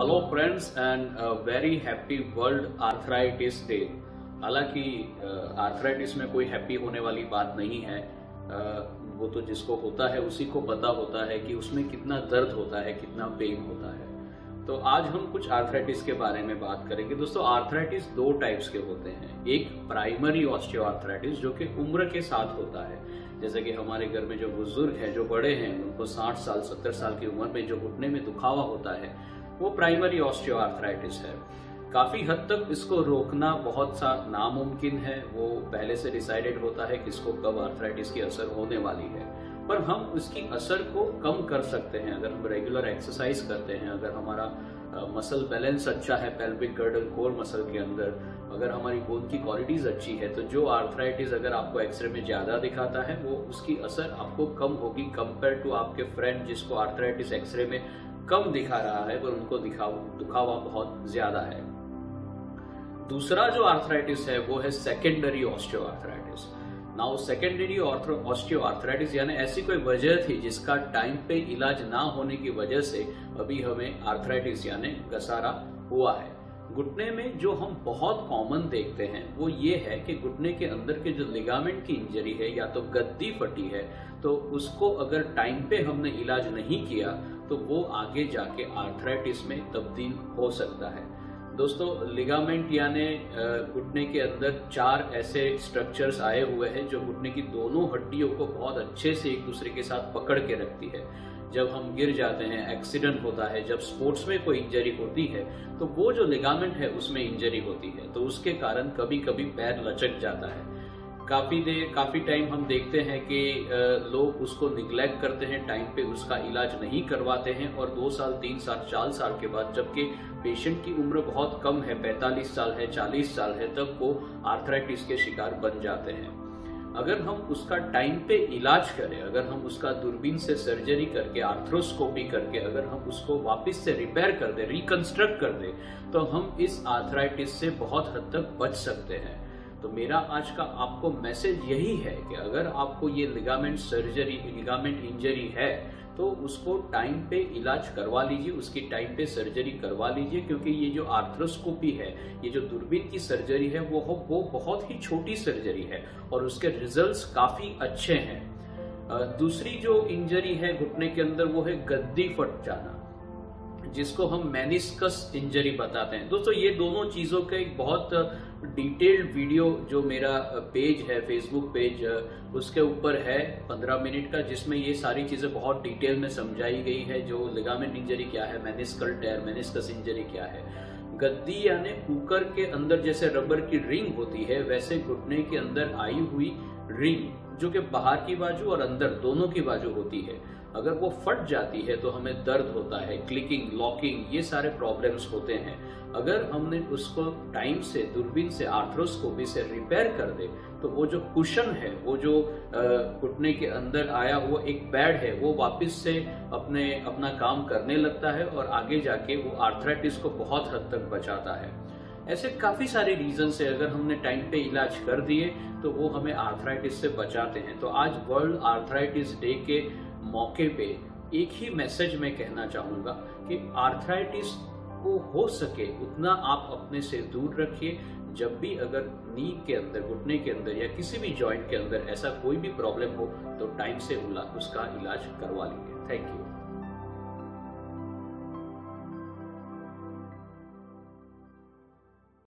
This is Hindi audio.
Hello friends and very happy world arthritis day हालाँकि आर्थराइटिस में कोई हैप्पी होने वाली बात नहीं है। uh, वो तो जिसको होता है उसी को पता होता है कि उसमें कितना दर्द होता है कितना पेन होता है। तो आज हम कुछ आर्थराइटिस के बारे में बात करेंगे। दोस्तों आर्थराइटिस दो टाइप्स के होते हैं। एक प्राइमरी ऑस्टियो आर्थराइटिस जो कि उम्र के साथ होता है। जैसे कि हमारे घर में जो बुज़ुर्ग हैं जो बड़े हैं उनको 60 साल 70 साल की उम्र में जो घुटने में दुखावा होता है वो प्राइमरी ऑस्टियोआर्थराइटिस है। काफ़ी हद तक इसको रोकना बहुत सा नामुमकिन है। वो पहले से डिसाइडेड होता है किसको कब आर्थराइटिस की असर होने वाली है। पर हम उसकी असर को कम कर सकते हैं। अगर हम रेगुलर एक्सरसाइज करते हैं, अगर हमारा मसल बैलेंस अच्छा है पेल्विक गर्डन कोर मसल के अंदर, अगर हमारी बोन की क्वालिटीज अच्छी है तो जो आर्थराइटिस अगर आपको एक्सरे में ज़्यादा दिखाता है, वो उसकी असर आपको कम होगी कंपेयर टू आपके फ्रेंड जिसको आर्थराइटिस एक्सरे में कम दिखा रहा है, पर उनको दिखा दुखावा बहुत ज़्यादा है। दूसरा जो आर्थराइटिस है, वो है secondary osteo arthritis now secondary osteo arthritis यानी ऐसी कोई वजह थी जिसका टाइम पे इलाज ना होने की वजह से अभी हमें आर्थराइटिस यानी घसारा हुआ है। घुटने में जो हम बहुत कॉमन देखते हैं, वो ये है कि घुटने के अंदर के जो लिगामेंट की इंजरी है या तो गद्दी फटी है तो उसको अगर टाइम पे हमने इलाज नहीं किया तो वो आगे जाके आर्थराइटिस में तब्दील हो सकता है। दोस्तों लिगामेंट यानी घुटने के अंदर चार ऐसे स्ट्रक्चर्स आए हुए हैं जो घुटने की दोनों हड्डियों को बहुत अच्छे से एक दूसरे के साथ पकड़ के रखती है। जब हम गिर जाते हैं एक्सीडेंट होता है, जब स्पोर्ट्स में कोई इंजरी होती है तो वो जो लिगामेंट है, उसमें इंजरी होती है। तो उसके कारण कभी कभी पैर लचक जाता है। काफ़ी देर काफ़ी टाइम हम देखते हैं कि लोग उसको निग्लेक्ट करते हैं टाइम पे उसका इलाज नहीं करवाते हैं और दो साल, तीन साल, चार साल के बाद जबकि पेशेंट की उम्र बहुत कम है 45 साल है 40 साल है, तब वो आर्थराइटिस के शिकार बन जाते हैं। अगर हम उसका टाइम पे इलाज करें, अगर हम उसका दूरबीन से सर्जरी करके आर्थ्रोस्कोपी करके, अगर हम उसको वापस से रिपेयर कर दे रिकंस्ट्रक्ट कर दे तो हम इस आर्थराइटिस से बहुत हद तक बच सकते हैं। तो मेरा आज का आपको मैसेज यही है कि अगर आपको ये लिगामेंट सर्जरी लिगामेंट इंजरी है तो उसको टाइम पे इलाज करवा लीजिए, उसकी टाइम पे सर्जरी करवा लीजिए, क्योंकि ये जो आर्थ्रोस्कोपी है, ये जो दूरबीन की सर्जरी है, वो वो बहुत ही छोटी सर्जरी है और उसके रिजल्ट्स काफ़ी अच्छे हैं। दूसरी जो इंजरी है, घुटने के अंदर, वो है गद्दी फट जाना। जिसको हम मैनिस्कस इंजरी बताते हैं। दोस्तों, ये दोनों चीज़ों का एक बहुत डिटेल्ड वीडियो जो मेरा पेज है फेसबुक पेज उसके ऊपर है पंद्रह मिनट का, जिसमें ये सारी चीज़ें बहुत डिटेल में समझाई गई है, जो लिगामेंट इंजरी क्या है मैनिस्कल टेयर मैनिस्कस इंजरी क्या है। गद्दी यानी कुकर के अंदर जैसे रबर की रिंग होती है, वैसे घुटने के अंदर आई हुई रिंग जो कि बाहर की बाजू और अंदर, दोनों की बाजू होती है। अगर वो फट जाती है तो हमें दर्द होता है क्लिकिंग लॉकिंग ये सारे प्रॉब्लम्स होते हैं। अगर हमने उसको टाइम से, दूरबीन से आर्थ्रोस्कोपी से रिपेयर कर दे तो वो जो कुशन है, वो जो घुटने के अंदर आया हुआ एक पैड है, वो वापस से अपने, अपना काम करने लगता है और आगे जाके वो आर्थराइटिस को बहुत हद तक बचाता है। ऐसे काफ़ी सारे रीजन से अगर हमने टाइम पे इलाज कर दिए तो वो हमें आर्थराइटिस से बचाते हैं। तो आज वर्ल्ड आर्थराइटिस डे के मौके पे एक ही मैसेज में कहना चाहूँगा कि आर्थराइटिस को हो सके उतना आप अपने से दूर रखिए। जब भी अगर नी के अंदर, घुटने के अंदर या किसी भी जॉइंट के अंदर ऐसा कोई भी प्रॉब्लम हो तो टाइम से उसका इलाज करवा लीजिए थैंक यू